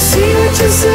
see what you say.